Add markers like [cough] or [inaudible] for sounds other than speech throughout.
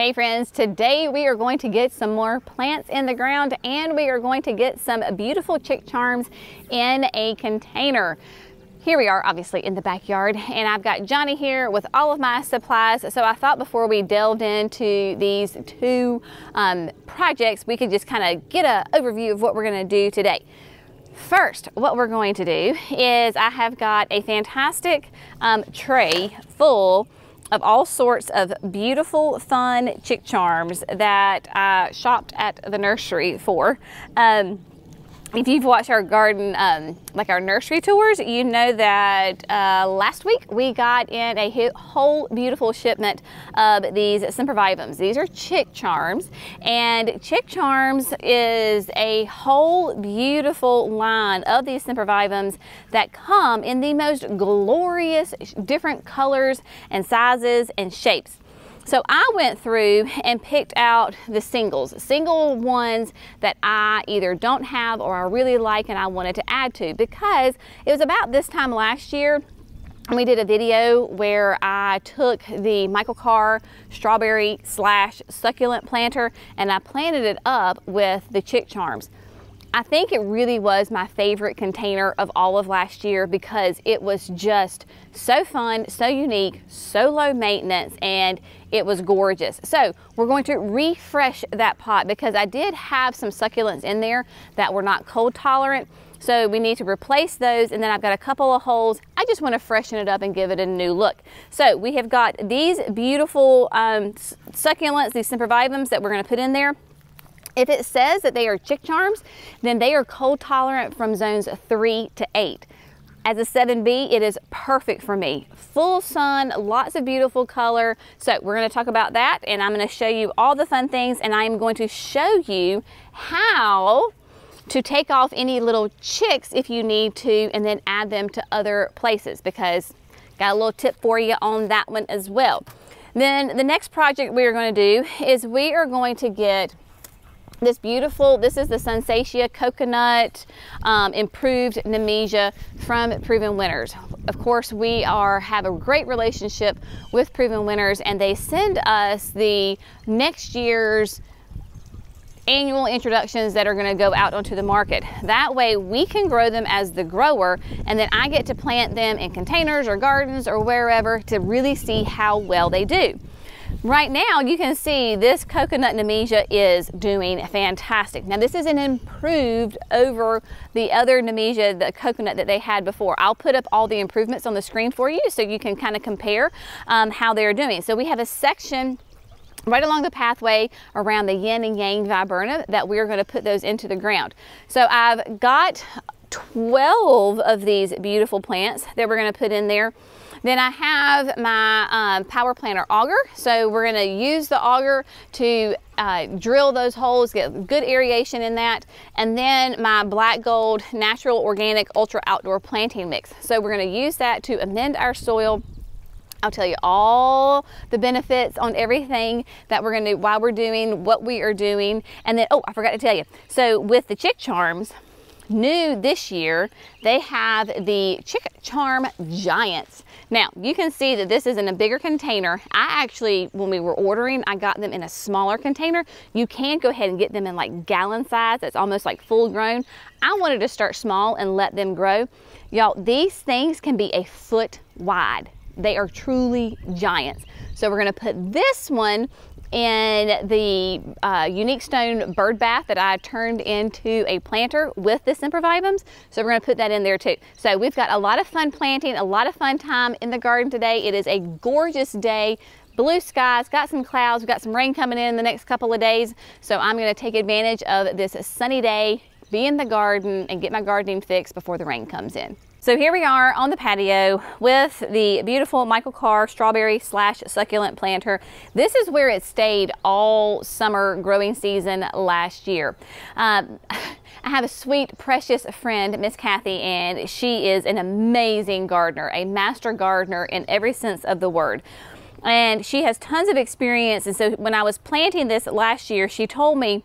Hey friends, today we are going to get some more plants in the ground and we are going to get some beautiful chick charms in a container. Here we are obviously in the backyard and I've got Johnny here with all of my supplies. So I thought before we delved into these two um, projects, we could just kind of get an overview of what we're gonna do today. First, what we're going to do is I have got a fantastic um, tray full of all sorts of beautiful, fun chick charms that I shopped at the nursery for. Um, if you've watched our garden, um, like our nursery tours, you know that uh, last week we got in a whole beautiful shipment of these sempervivums. These are chick charms, and chick charms is a whole beautiful line of these sempervivums that come in the most glorious different colors and sizes and shapes. So I went through and picked out the singles, single ones that I either don't have or I really like and I wanted to add to because it was about this time last year we did a video where I took the Michael Carr strawberry slash succulent planter and I planted it up with the chick charms. I think it really was my favorite container of all of last year because it was just so fun, so unique, so low maintenance, and it was gorgeous. So we're going to refresh that pot because I did have some succulents in there that were not cold tolerant. So we need to replace those and then I've got a couple of holes. I just want to freshen it up and give it a new look. So we have got these beautiful um, succulents, these sempervivums that we're going to put in there. If it says that they are chick charms, then they are cold tolerant from zones three to eight. As a 7B, it is perfect for me. Full sun, lots of beautiful color. So we're gonna talk about that and I'm gonna show you all the fun things and I'm going to show you how to take off any little chicks if you need to and then add them to other places because got a little tip for you on that one as well. Then the next project we are going to do is we are going to get this beautiful, this is the Sunsatia Coconut um, Improved Nemesia from Proven Winners. Of course, we are have a great relationship with Proven Winners and they send us the next year's annual introductions that are going to go out onto the market. That way we can grow them as the grower and then I get to plant them in containers or gardens or wherever to really see how well they do. Right now you can see this coconut Nemesia is doing fantastic. Now this is an improved over the other Nemesia, the coconut that they had before. I'll put up all the improvements on the screen for you so you can kind of compare um, how they're doing. So we have a section right along the pathway around the yin and yang viburnum that we're going to put those into the ground. So I've got 12 of these beautiful plants that we're going to put in there. Then I have my um, power planter auger. So we're gonna use the auger to uh, drill those holes, get good aeration in that. And then my black gold natural organic ultra outdoor planting mix. So we're gonna use that to amend our soil I'll tell you all the benefits on everything that we're gonna do while we're doing what we are doing. And then, oh, I forgot to tell you. So with the chick charms, new this year, they have the Chick Charm Giants. Now, you can see that this is in a bigger container. I actually, when we were ordering, I got them in a smaller container. You can go ahead and get them in like gallon size. It's almost like full grown. I wanted to start small and let them grow. Y'all, these things can be a foot wide. They are truly giants. So we're gonna put this one in the uh, unique stone bird bath that I turned into a planter with the sempervivums. So we're gonna put that in there too. So we've got a lot of fun planting, a lot of fun time in the garden today. It is a gorgeous day blue skies, got some clouds, we've got some rain coming in the next couple of days. So I'm gonna take advantage of this sunny day, be in the garden and get my gardening fixed before the rain comes in. So here we are on the patio with the beautiful Michael Carr strawberry slash succulent planter. This is where it stayed all summer growing season last year. Um, [laughs] I have a sweet, precious friend, Miss Kathy, and she is an amazing gardener, a master gardener in every sense of the word and she has tons of experience. And so when I was planting this last year, she told me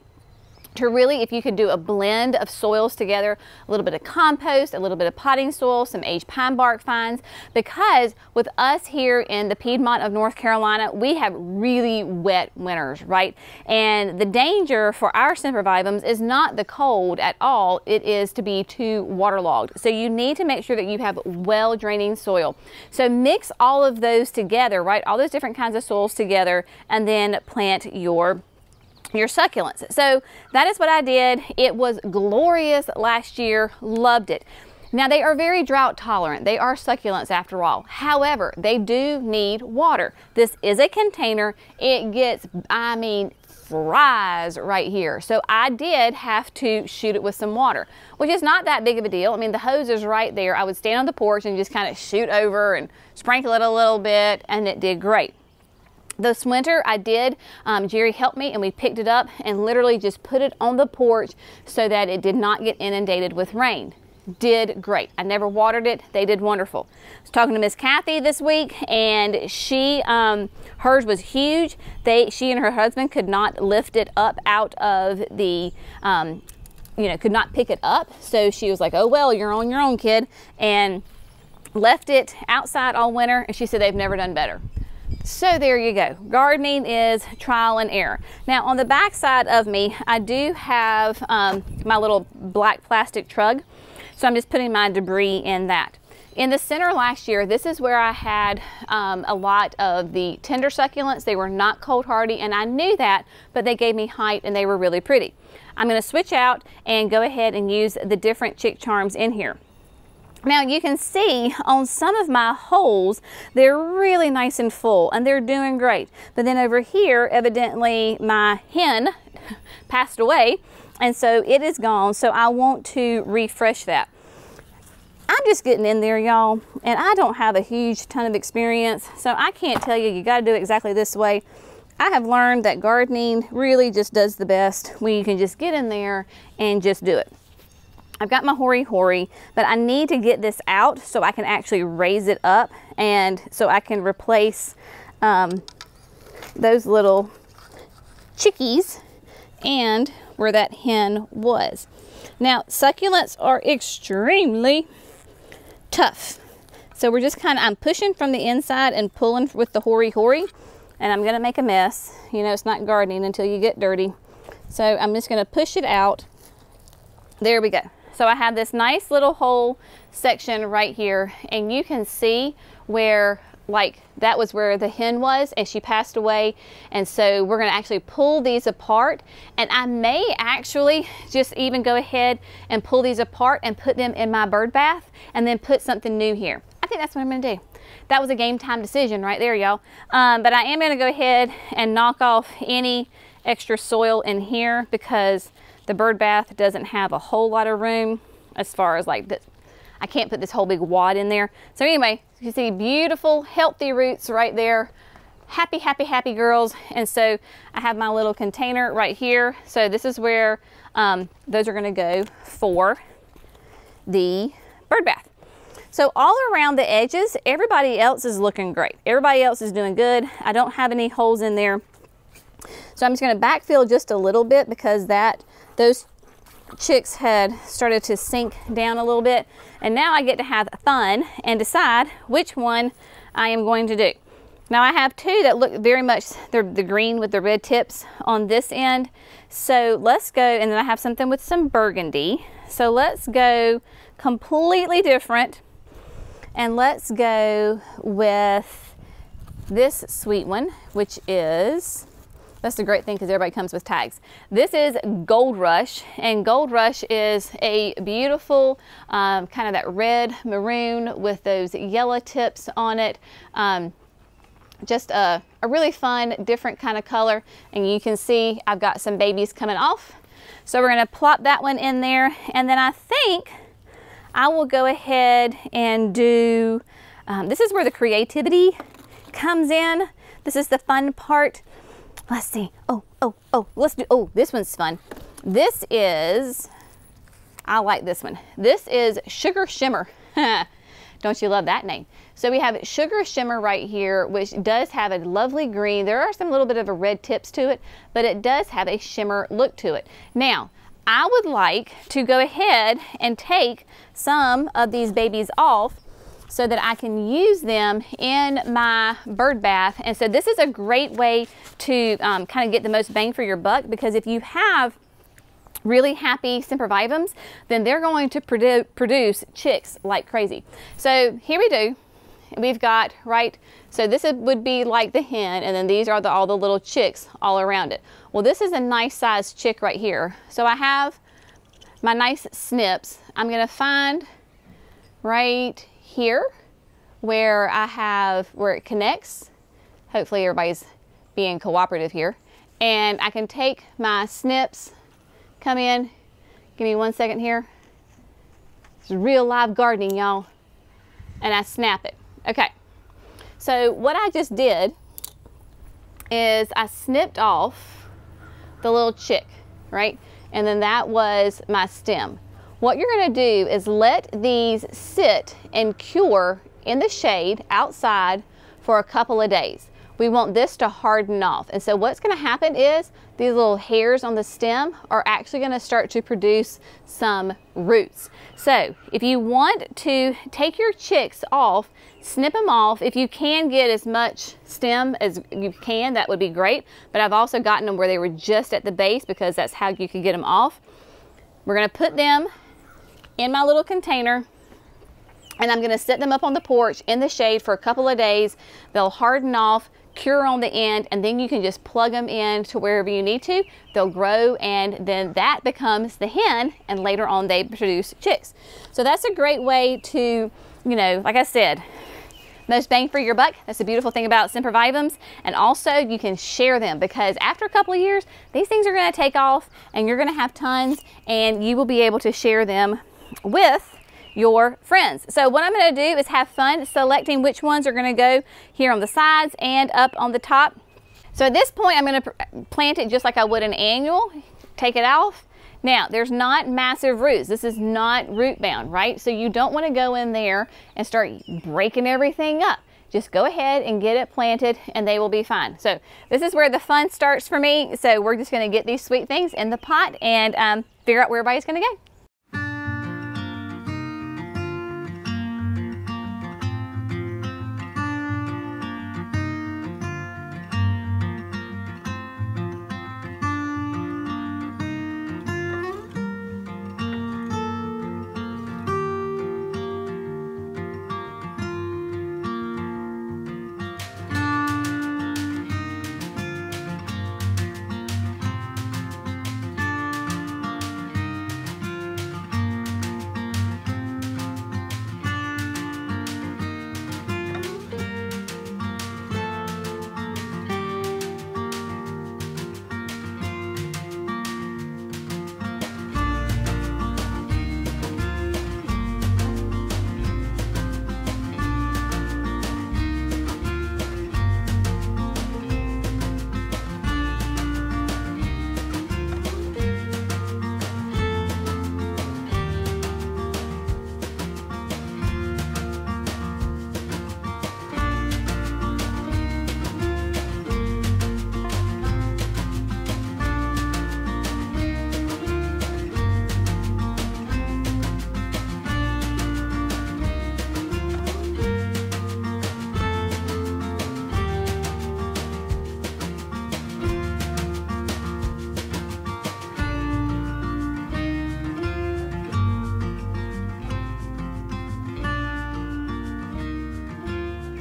to really, if you could do a blend of soils together, a little bit of compost, a little bit of potting soil, some aged pine bark fines, because with us here in the Piedmont of North Carolina, we have really wet winters, right? And the danger for our sempervivums is not the cold at all, it is to be too waterlogged. So you need to make sure that you have well draining soil. So mix all of those together, right? All those different kinds of soils together, and then plant your your succulents. So that is what I did. It was glorious last year, loved it. Now they are very drought tolerant. They are succulents after all. However, they do need water. This is a container. It gets, I mean, fries right here. So I did have to shoot it with some water, which is not that big of a deal. I mean, the hose is right there. I would stand on the porch and just kind of shoot over and sprinkle it a little bit and it did great. This winter I did, um, Jerry helped me and we picked it up and literally just put it on the porch so that it did not get inundated with rain. Did great. I never watered it. They did wonderful. I was talking to Miss Kathy this week and she, um, hers was huge. They, she and her husband could not lift it up out of the, um, you know, could not pick it up. So she was like, oh, well, you're on your own, kid. And left it outside all winter. And she said they've never done better. So there you go. Gardening is trial and error. Now on the back side of me, I do have um, my little black plastic trug. So I'm just putting my debris in that. In the center last year, this is where I had um, a lot of the tender succulents. They were not cold hardy and I knew that, but they gave me height and they were really pretty. I'm gonna switch out and go ahead and use the different chick charms in here. Now you can see on some of my holes, they're really nice and full and they're doing great. But then over here, evidently my hen [laughs] passed away and so it is gone. So I want to refresh that. I'm just getting in there, y'all, and I don't have a huge ton of experience, so I can't tell you you got to do it exactly this way. I have learned that gardening really just does the best when you can just get in there and just do it. I've got my hori hori, but I need to get this out so I can actually raise it up and so I can replace um, those little chickies and where that hen was. Now, succulents are extremely tough. So we're just kind of, I'm pushing from the inside and pulling with the hori hori and I'm gonna make a mess. You know, it's not gardening until you get dirty. So I'm just gonna push it out. There we go. So I have this nice little hole section right here and you can see where like that was where the hen was and she passed away and so we're going to actually pull these apart and I may actually just even go ahead and pull these apart and put them in my bird bath and then put something new here. I think that's what I'm going to do. That was a game time decision right there y'all. Um, but I am going to go ahead and knock off any extra soil in here because the bird bath doesn't have a whole lot of room as far as like, the, I can't put this whole big wad in there. So anyway, you see beautiful, healthy roots right there. Happy, happy, happy girls. And so I have my little container right here. So this is where um, those are gonna go for the bird bath. So all around the edges, everybody else is looking great. Everybody else is doing good. I don't have any holes in there. So I'm just gonna backfill just a little bit because that those chicks had started to sink down a little bit and now I get to have fun and decide which one I am going to do. Now I have two that look very much, they're the green with the red tips on this end. So let's go, and then I have something with some burgundy. So let's go completely different and let's go with this sweet one, which is that's the great thing because everybody comes with tags. This is Gold Rush, and Gold Rush is a beautiful um, kind of that red maroon with those yellow tips on it. Um, just a, a really fun, different kind of color. And you can see I've got some babies coming off. So we're gonna plop that one in there. And then I think I will go ahead and do, um, this is where the creativity comes in. This is the fun part. Let's see. Oh, oh, oh, let's do, oh, this one's fun. This is, I like this one. This is Sugar Shimmer. [laughs] Don't you love that name? So we have Sugar Shimmer right here, which does have a lovely green. There are some little bit of a red tips to it, but it does have a shimmer look to it. Now, I would like to go ahead and take some of these babies off so that I can use them in my bird bath. And so this is a great way to um, kind of get the most bang for your buck because if you have really happy sempervivums, then they're going to produ produce chicks like crazy. So here we do. We've got, right, so this would be like the hen, and then these are the, all the little chicks all around it. Well, this is a nice sized chick right here. So I have my nice snips. I'm gonna find right here where I have, where it connects. Hopefully everybody's being cooperative here. And I can take my snips come in. Give me one second here. It's real live gardening, y'all. And I snap it. Okay. So what I just did is I snipped off the little chick, right? And then that was my stem. What you're gonna do is let these sit and cure in the shade outside for a couple of days we want this to harden off. And so what's gonna happen is these little hairs on the stem are actually gonna start to produce some roots. So if you want to take your chicks off, snip them off. If you can get as much stem as you can, that would be great. But I've also gotten them where they were just at the base because that's how you could get them off. We're gonna put them in my little container and I'm gonna set them up on the porch in the shade for a couple of days. They'll harden off, cure on the end, and then you can just plug them in to wherever you need to. They'll grow, and then that becomes the hen, and later on they produce chicks. So that's a great way to, you know, like I said, most bang for your buck. That's the beautiful thing about sempervivums. And also you can share them because after a couple of years, these things are gonna take off and you're gonna have tons and you will be able to share them with your friends. So what I'm gonna do is have fun selecting which ones are gonna go here on the sides and up on the top. So at this point, I'm gonna plant it just like I would an annual, take it off. Now, there's not massive roots. This is not root bound, right? So you don't wanna go in there and start breaking everything up. Just go ahead and get it planted and they will be fine. So this is where the fun starts for me. So we're just gonna get these sweet things in the pot and um, figure out where everybody's gonna go.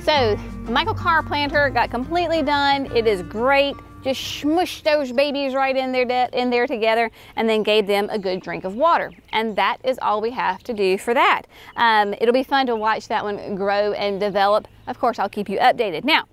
So Michael Carr planter got completely done. It is great. Just smushed those babies right in there, in there together and then gave them a good drink of water. And that is all we have to do for that. Um, it'll be fun to watch that one grow and develop. Of course, I'll keep you updated. Now,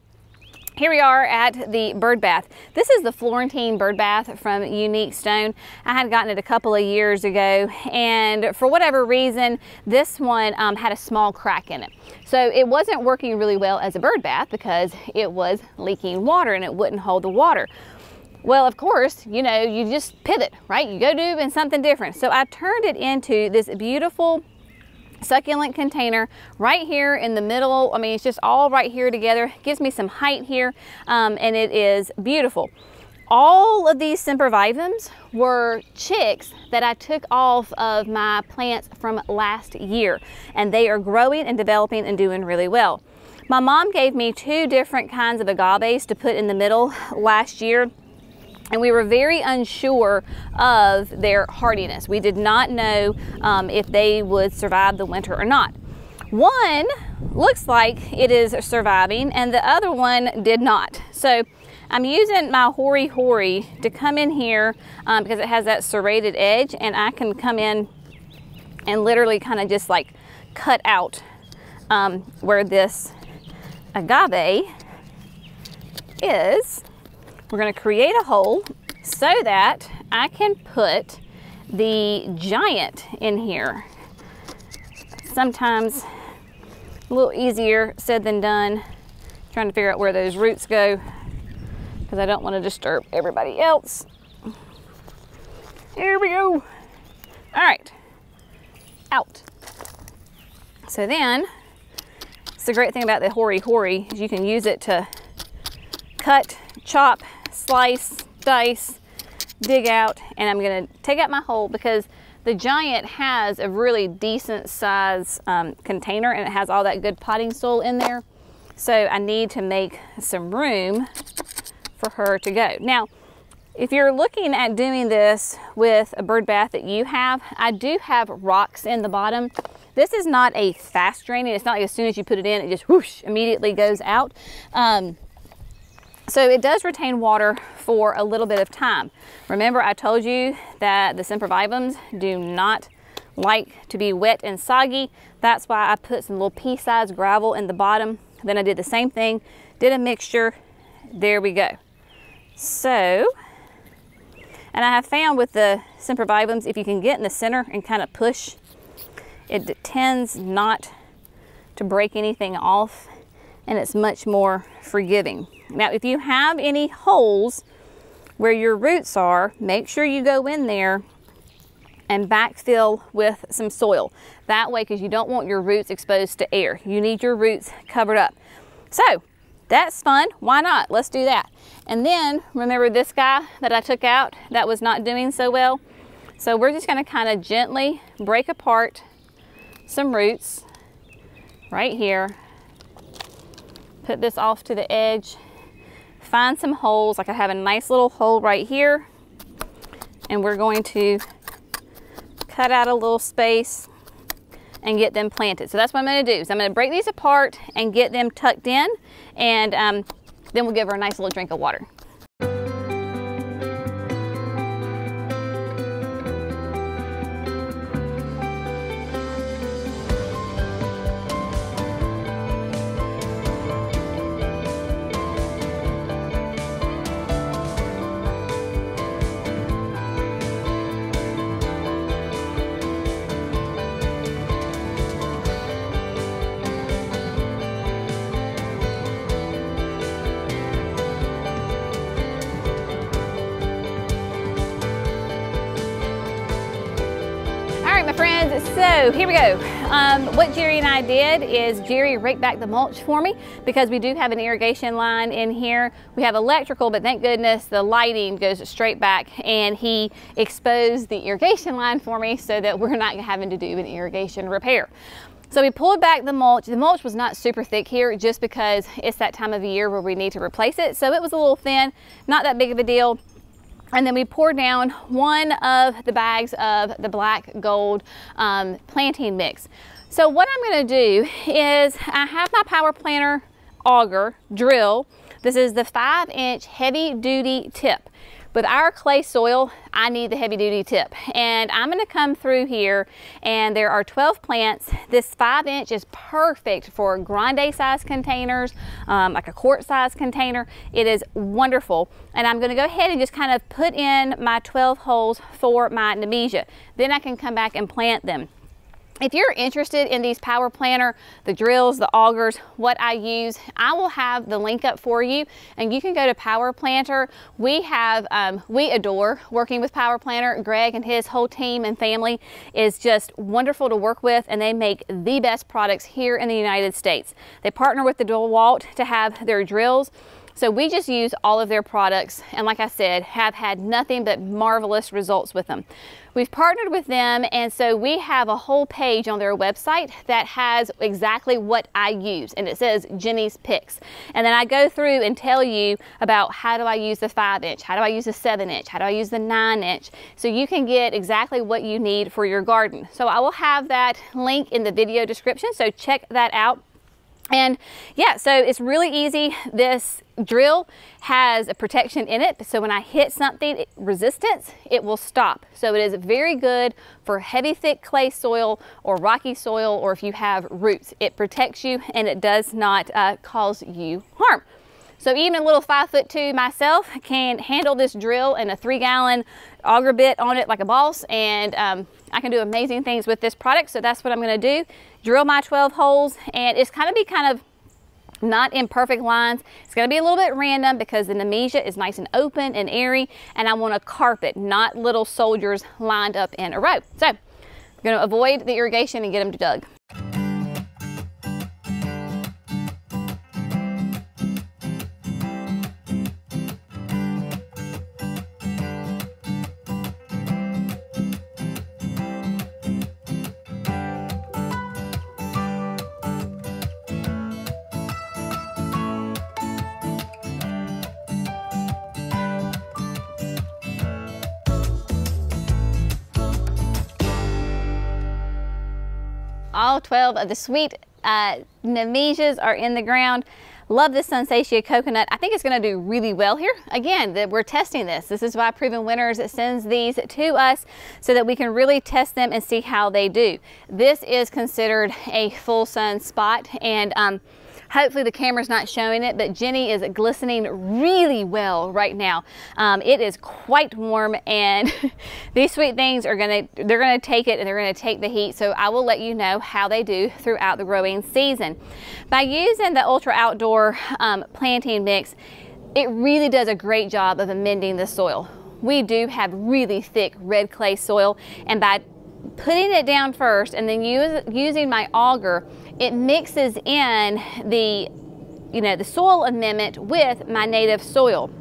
here we are at the bird bath. This is the Florentine bird bath from Unique Stone. I had gotten it a couple of years ago and for whatever reason, this one um, had a small crack in it. So it wasn't working really well as a bird bath because it was leaking water and it wouldn't hold the water. Well, of course, you know, you just pivot, right? You go do something different. So I turned it into this beautiful succulent container right here in the middle. I mean, it's just all right here together. Gives me some height here, um, and it is beautiful. All of these sempervivums were chicks that I took off of my plants from last year, and they are growing and developing and doing really well. My mom gave me two different kinds of agaves to put in the middle last year and we were very unsure of their hardiness. We did not know um, if they would survive the winter or not. One looks like it is surviving and the other one did not. So I'm using my Hori Hori to come in here um, because it has that serrated edge and I can come in and literally kind of just like cut out um, where this agave is we're gonna create a hole so that I can put the giant in here. Sometimes a little easier said than done, trying to figure out where those roots go because I don't want to disturb everybody else. Here we go. All right, out. So then, it's the great thing about the Hori Hori is you can use it to cut, chop, slice, dice, dig out, and I'm gonna take out my hole because the Giant has a really decent size um, container and it has all that good potting soil in there. So I need to make some room for her to go. Now, if you're looking at doing this with a bird bath that you have, I do have rocks in the bottom. This is not a fast draining. It's not like as soon as you put it in, it just whoosh, immediately goes out. Um, so it does retain water for a little bit of time. Remember I told you that the sempervivums do not like to be wet and soggy. That's why I put some little pea-sized gravel in the bottom. Then I did the same thing, did a mixture. There we go. So, and I have found with the sempervivums, if you can get in the center and kind of push, it tends not to break anything off and it's much more forgiving. Now, if you have any holes where your roots are, make sure you go in there and backfill with some soil. That way, because you don't want your roots exposed to air. You need your roots covered up. So, that's fun. Why not? Let's do that. And then, remember this guy that I took out that was not doing so well? So we're just gonna kind of gently break apart some roots right here. Put this off to the edge find some holes, like I have a nice little hole right here, and we're going to cut out a little space and get them planted. So that's what I'm gonna do. So I'm gonna break these apart and get them tucked in, and um, then we'll give her a nice little drink of water. We go. Um, what Jerry and I did is Jerry raked back the mulch for me because we do have an irrigation line in here. We have electrical, but thank goodness the lighting goes straight back and he exposed the irrigation line for me so that we're not having to do an irrigation repair. So we pulled back the mulch. The mulch was not super thick here just because it's that time of year where we need to replace it. So it was a little thin, not that big of a deal. And then we pour down one of the bags of the black gold um, planting mix. So what I'm gonna do is I have my power planter auger drill. This is the five inch heavy duty tip. With our clay soil, I need the heavy duty tip. And I'm gonna come through here and there are 12 plants. This five inch is perfect for grande size containers, um, like a quart size container. It is wonderful. And I'm gonna go ahead and just kind of put in my 12 holes for my Nemesia. Then I can come back and plant them. If you're interested in these power planter, the drills, the augers, what I use, I will have the link up for you and you can go to Power Planter. We have, um, we adore working with Power Planter. Greg and his whole team and family is just wonderful to work with and they make the best products here in the United States. They partner with the DeWalt to have their drills so we just use all of their products and like I said, have had nothing but marvelous results with them. We've partnered with them and so we have a whole page on their website that has exactly what I use and it says Jenny's Picks. And then I go through and tell you about how do I use the five inch, how do I use the seven inch, how do I use the nine inch. So you can get exactly what you need for your garden. So I will have that link in the video description. So check that out. And yeah, so it's really easy. This drill has a protection in it. So when I hit something, resistance, it will stop. So it is very good for heavy, thick clay soil or rocky soil, or if you have roots. It protects you and it does not uh, cause you harm. So even a little five foot two myself can handle this drill and a three gallon auger bit on it like a boss. And um, I can do amazing things with this product. So that's what I'm gonna do. Drill my 12 holes and it's of be kind of not in perfect lines. It's gonna be a little bit random because the Nemesia is nice and open and airy and I want a carpet, not little soldiers lined up in a row. So I'm gonna avoid the irrigation and get them dug. 12 of the sweet uh, Nemesias are in the ground. Love this Sunsatia coconut. I think it's gonna do really well here. Again, that we're testing this. This is why Proven Winners sends these to us so that we can really test them and see how they do. This is considered a full sun spot and um, Hopefully the camera's not showing it, but Jenny is glistening really well right now. Um, it is quite warm and [laughs] these sweet things are gonna, they're gonna take it and they're gonna take the heat. So I will let you know how they do throughout the growing season. By using the Ultra Outdoor um, planting mix, it really does a great job of amending the soil. We do have really thick red clay soil and by putting it down first and then use, using my auger, it mixes in the, you know, the soil amendment with my native soil.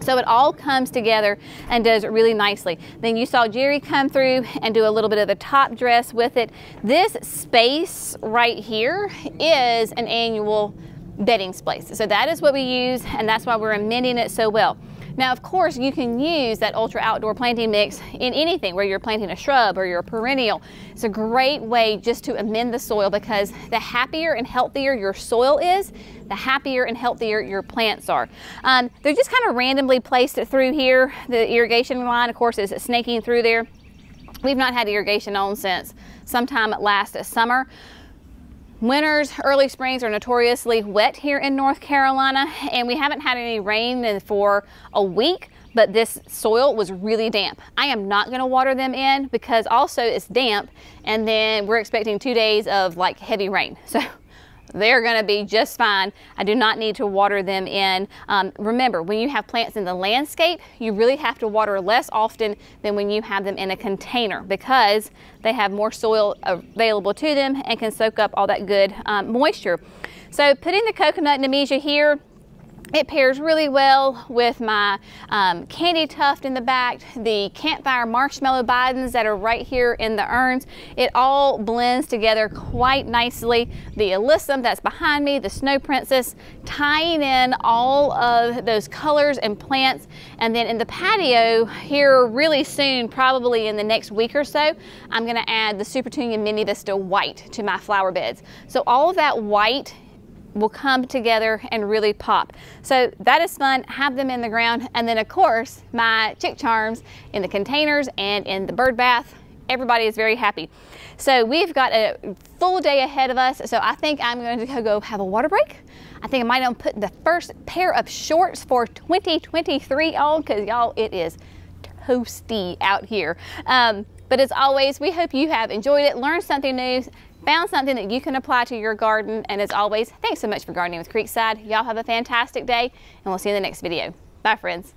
So it all comes together and does really nicely. Then you saw Jerry come through and do a little bit of the top dress with it. This space right here is an annual bedding space. So that is what we use and that's why we're amending it so well. Now, of course, you can use that ultra outdoor planting mix in anything where you're planting a shrub or you're a perennial. It's a great way just to amend the soil because the happier and healthier your soil is, the happier and healthier your plants are. Um, they're just kind of randomly placed through here. The irrigation line, of course, is snaking through there. We've not had irrigation on since sometime last summer. Winters, early springs are notoriously wet here in North Carolina, and we haven't had any rain for a week, but this soil was really damp. I am not gonna water them in because also it's damp, and then we're expecting two days of like heavy rain. [laughs] So they're gonna be just fine. I do not need to water them in. Um, remember, when you have plants in the landscape, you really have to water less often than when you have them in a container because they have more soil available to them and can soak up all that good um, moisture. So putting the coconut Nemesia here, it pairs really well with my um, candy tuft in the back, the campfire marshmallow bidens that are right here in the urns. It all blends together quite nicely. The alyssum that's behind me, the snow princess, tying in all of those colors and plants. And then in the patio here really soon, probably in the next week or so, I'm gonna add the Super Supertunia Mini Vista White to my flower beds. So all of that white will come together and really pop. So that is fun, have them in the ground. And then of course, my chick charms in the containers and in the bird bath. Everybody is very happy. So we've got a full day ahead of us. So I think I'm going to go have a water break. I think I might have put the first pair of shorts for 2023 on because y'all, it is toasty out here. Um, But as always, we hope you have enjoyed it, learned something new, found something that you can apply to your garden. And as always, thanks so much for gardening with Creekside. Y'all have a fantastic day, and we'll see you in the next video. Bye, friends.